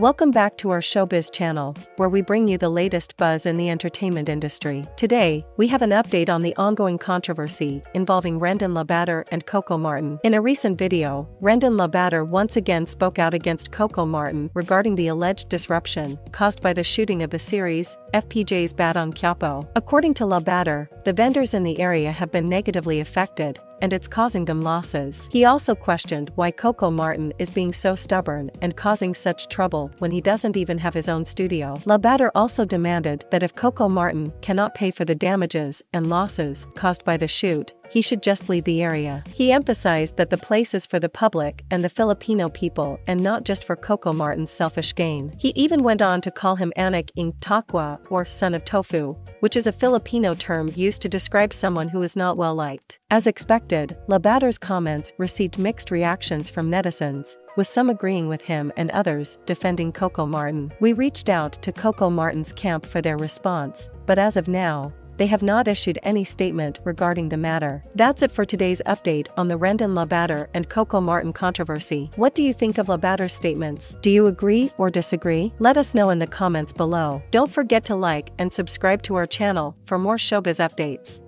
Welcome back to our Showbiz channel, where we bring you the latest buzz in the entertainment industry. Today, we have an update on the ongoing controversy involving Rendon Labador and Coco Martin. In a recent video, Rendon Labador once again spoke out against Coco Martin regarding the alleged disruption caused by the shooting of the series, FPJ's Batang Quiapo. According to Labador, the vendors in the area have been negatively affected, and it's causing them losses. He also questioned why Coco Martin is being so stubborn and causing such trouble when he doesn't even have his own studio. Labador also demanded that if Coco Martin cannot pay for the damages and losses caused by the shoot, he should just leave the area. He emphasized that the place is for the public and the Filipino people and not just for Coco Martin's selfish gain. He even went on to call him Anak ng Tokwa or son of tofu, which is a Filipino term used to describe someone who is not well liked. As expected, Labador's comments received mixed reactions from netizens, with some agreeing with him and others defending Coco Martin. We reached out to Coco Martin's camp for their response, but as of now, they have not issued any statement regarding the matter. That's it for today's update on the Rendon Labador and Coco Martin controversy. What do you think of Labador's statements? Do you agree or disagree? Let us know in the comments below. Don't forget to like and subscribe to our channel for more showbiz updates.